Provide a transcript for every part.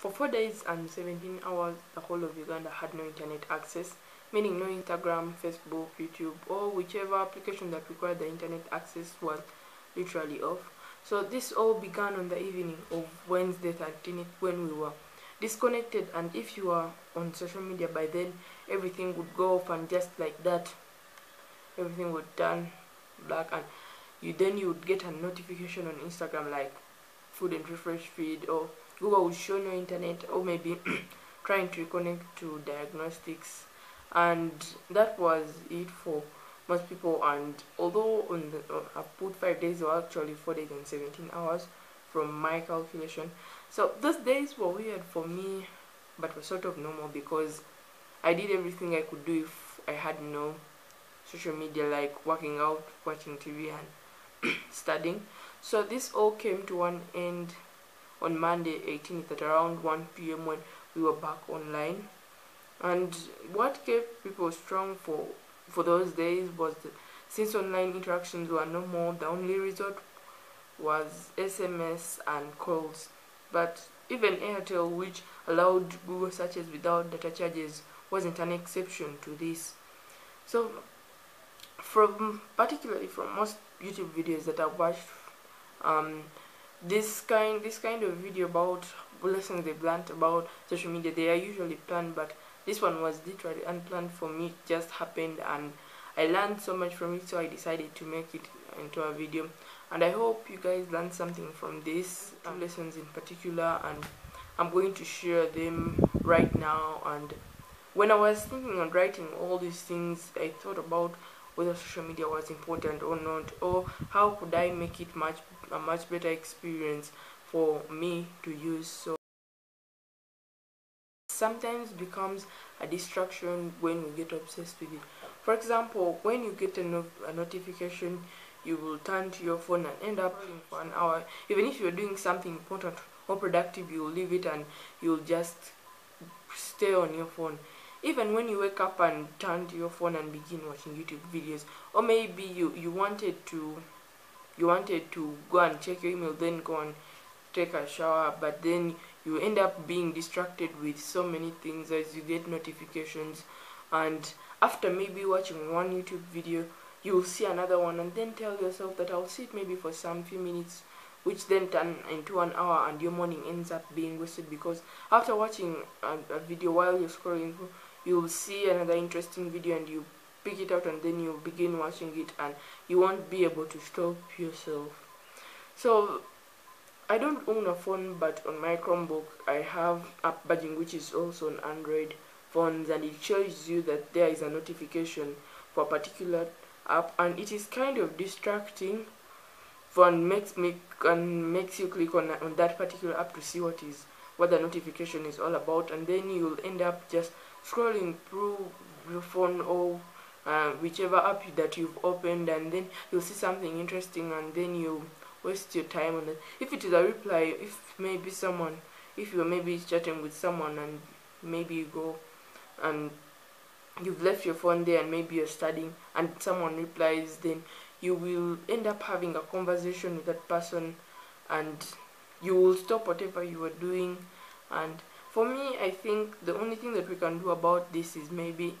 for 4 days and 17 hours, the whole of Uganda had no internet access, meaning no Instagram, Facebook, YouTube, or whichever application that required the internet access was literally off. So this all began on the evening of Wednesday 13th when we were disconnected and if you were on social media by then everything would go off and just like that everything would turn black and you then you would get a notification on Instagram like food and refresh feed or Google would show no internet or maybe trying to reconnect to diagnostics. And that was it for most people. And although on the, uh, I put five days or actually four days and 17 hours from my calculation. So those days were weird for me but were sort of normal because I did everything I could do if I had no social media like working out watching TV and studying. So this all came to one end on Monday 18th at around 1 p.m. when we were back online. And what kept people strong for for those days was that since online interactions were no more, the only resort was SMS and calls. But even Airtel, which allowed Google searches without data charges, wasn't an exception to this. So, from particularly from most YouTube videos that I've watched, um, this kind this kind of video about lessons they learned about social media they are usually planned but this one was literally unplanned for me. It just happened and I learned so much from it so I decided to make it into a video. And I hope you guys learned something from these lessons in particular and I'm going to share them right now. And when I was thinking on writing all these things I thought about whether social media was important or not or how could I make it much a much better experience for me to use. So sometimes becomes a distraction when we get obsessed with it. For example when you get a, no a notification you will turn to your phone and end up for an hour. Even if you're doing something important or productive you will leave it and you'll just stay on your phone even when you wake up and turn to your phone and begin watching YouTube videos or maybe you you wanted to you wanted to go and check your email then go and take a shower but then you end up being distracted with so many things as you get notifications. And after maybe watching one YouTube video you will see another one and then tell yourself that I'll see it maybe for some few minutes which then turn into an hour and your morning ends up being wasted because after watching a, a video while you're scrolling you'll see another interesting video and you pick it out and then you begin watching it and you won't be able to stop yourself. So I don't own a phone but on my Chromebook I have app badging which is also on Android phones and it shows you that there is a notification for a particular app and it is kind of distracting and makes me and makes you click on, on that particular app to see what is what the notification is all about and then you'll end up just scrolling through your phone or uh, whichever app that you've opened and then you'll see something interesting and then you waste your time on it. If it is a reply if maybe someone if you're maybe chatting with someone and maybe you go and you've left your phone there and maybe you're studying and someone replies then you will end up having a conversation with that person and you will stop whatever you are doing and for me I think the only thing that we can do about this is maybe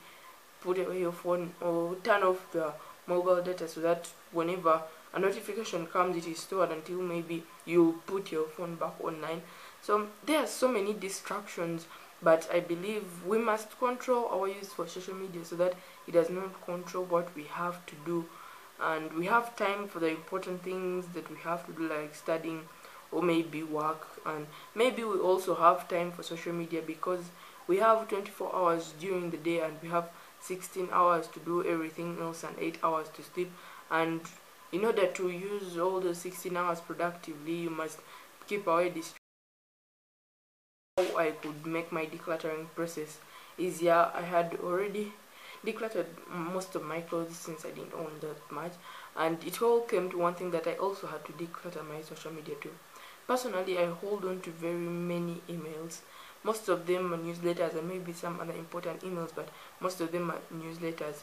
put away your phone or turn off the mobile data so that whenever a notification comes it is stored until maybe you put your phone back online. So there are so many distractions but I believe we must control our use for social media so that it does not control what we have to do. And we have time for the important things that we have to do like studying or maybe work and maybe we also have time for social media because we have 24 hours during the day and we have 16 hours to do everything else and 8 hours to sleep. And in order to use all those 16 hours productively you must keep away this how I could make my decluttering process easier. I had already decluttered most of my clothes since I didn't own that much and it all came to one thing that I also had to declutter my social media too personally I hold on to very many emails. Most of them are newsletters and maybe some other important emails but most of them are newsletters.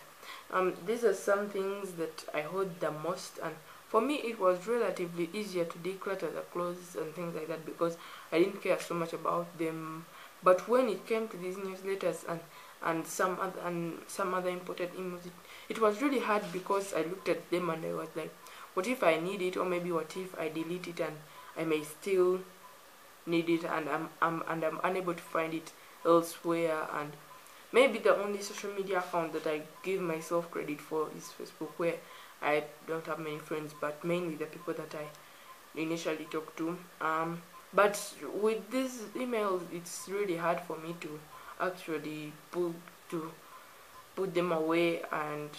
Um, these are some things that I hold the most and for me it was relatively easier to declutter the clothes and things like that because I didn't care so much about them. But when it came to these newsletters and and some other and some other imported emails it, it was really hard because I looked at them and I was like what if I need it? Or maybe what if I delete it and I may still need it and I'm, I'm and I'm unable to find it elsewhere. And maybe the only social media account that I give myself credit for is Facebook where I don't have many friends but mainly the people that I initially talk to. Um, but with these emails it's really hard for me to actually put to put them away and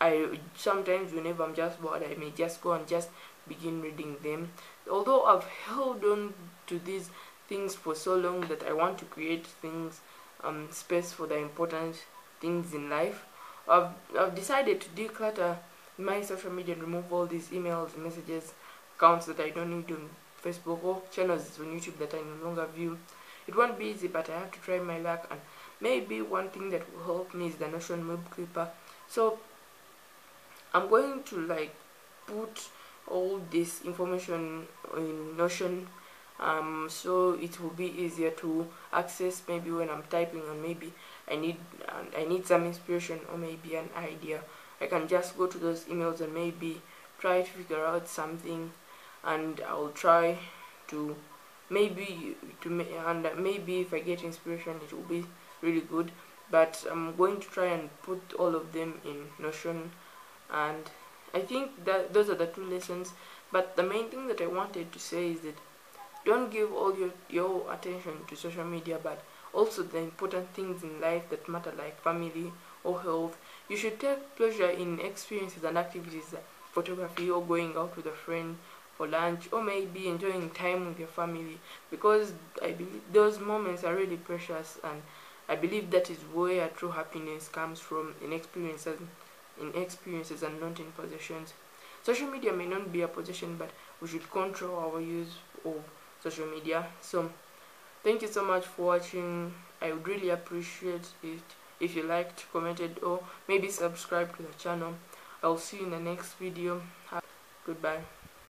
I sometimes whenever I'm just bored I may just go and just begin reading them. Although I've held on to these things for so long that I want to create things um, space for the important things in life I've, I've decided to declutter my social media and remove all these emails messages accounts that I don't need on Facebook or channels on YouTube that I no longer view. It won't be easy but I have to try my luck and maybe one thing that will help me is the Notion web clipper. So I'm going to like put all this information in Notion um, so it will be easier to access maybe when I'm typing and maybe I need uh, I need some inspiration or maybe an idea. I can just go to those emails and maybe try to figure out something and I'll try to maybe to and maybe if I get inspiration it will be really good. But I'm going to try and put all of them in Notion and I think that those are the two lessons but the main thing that I wanted to say is that don't give all your, your attention to social media but also the important things in life that matter like family or health. You should take pleasure in experiences and activities like photography or going out with a friend for lunch or maybe enjoying time with your family because I believe those moments are really precious and I believe that is where true happiness comes from in experiences in experiences and not in possessions. Social media may not be a possession, but we should control our use of social media. So, thank you so much for watching. I would really appreciate it if you liked, commented, or maybe subscribe to the channel. I'll see you in the next video. Goodbye.